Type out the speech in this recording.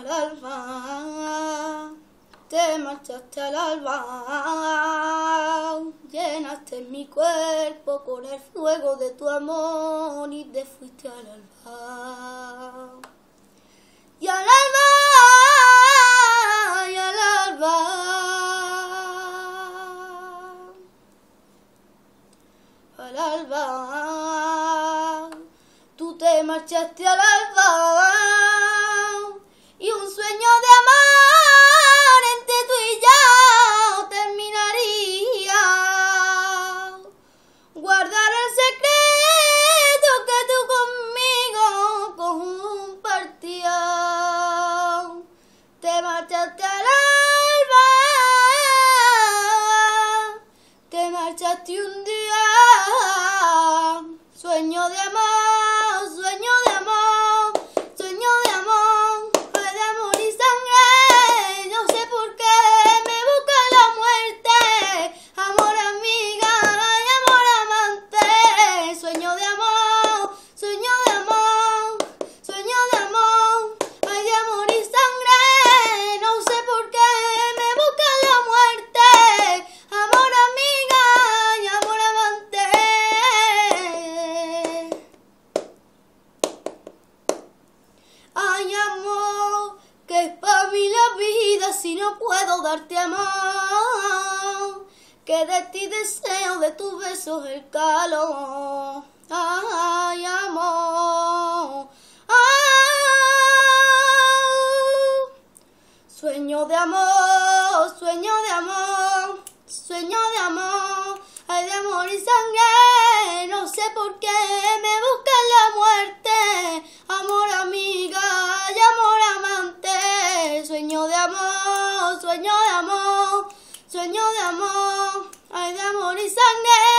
al alba, te marchaste al alba, llenaste mi cuerpo con el fuego de tu amor y te fuiste al alba. Y al alba, y al alba. Al alba, tú te marchaste al alba marchaste no puedo darte amor. Que de ti deseo de tus besos el calor. Ay, amor. Ay, Sueño de amor, sueño de amor, sueño de amor, sueño de amor, ay de amor y sangre,